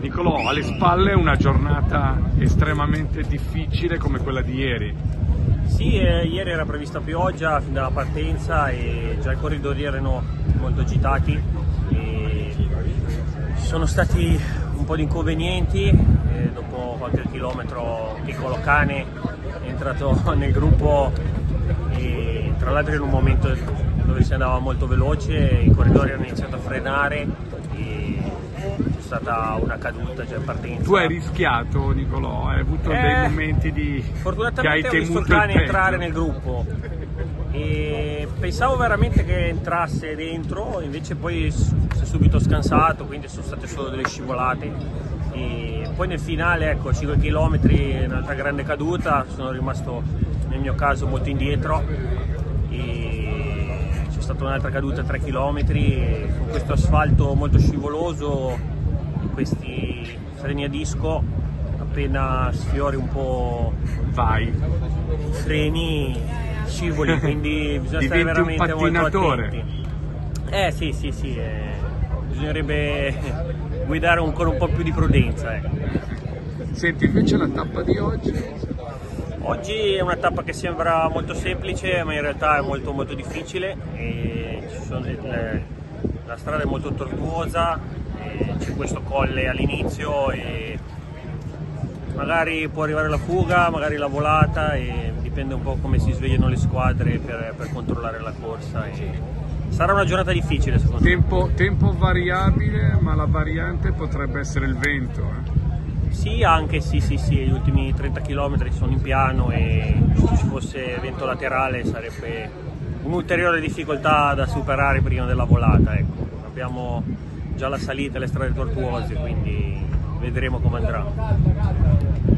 Nicolò, alle spalle una giornata estremamente difficile come quella di ieri. Sì, eh, ieri era prevista pioggia fin dalla partenza e già i corridori erano molto agitati. ci sono stati un po' di inconvenienti, e dopo qualche chilometro piccolo cane è entrato nel gruppo e tra l'altro in un momento dove si andava molto veloce, i corridori hanno iniziato a frenare stata una caduta già in partenza. Tu hai rischiato Nicolò, hai avuto eh, dei momenti di... Fortunatamente che hai ho visto il cane entrare nel gruppo e pensavo veramente che entrasse dentro, invece poi si è subito scansato, quindi sono state solo delle scivolate. E poi nel finale, ecco, 5 km, un'altra grande caduta, sono rimasto nel mio caso molto indietro e c'è stata un'altra caduta a 3 km con questo asfalto molto scivoloso questi freni a disco appena sfiori un po' vai. freni scivoli quindi bisogna stare veramente molto attenti. Eh sì sì sì eh, bisognerebbe guidare ancora un po' più di prudenza eh. senti invece la tappa di oggi? Oggi è una tappa che sembra molto semplice ma in realtà è molto molto difficile sono, le, la strada è molto tortuosa c'è questo colle all'inizio e magari può arrivare la fuga, magari la volata e dipende un po' come si svegliano le squadre per, per controllare la corsa. sarà una giornata difficile secondo tempo, me. Tempo variabile, ma la variante potrebbe essere il vento. Eh? Sì, anche sì, sì, sì, gli ultimi 30 km sono in piano e se ci fosse vento laterale sarebbe un'ulteriore difficoltà da superare prima della volata. Ecco. Abbiamo già la salita, le strade tortuose, quindi vedremo come andrà.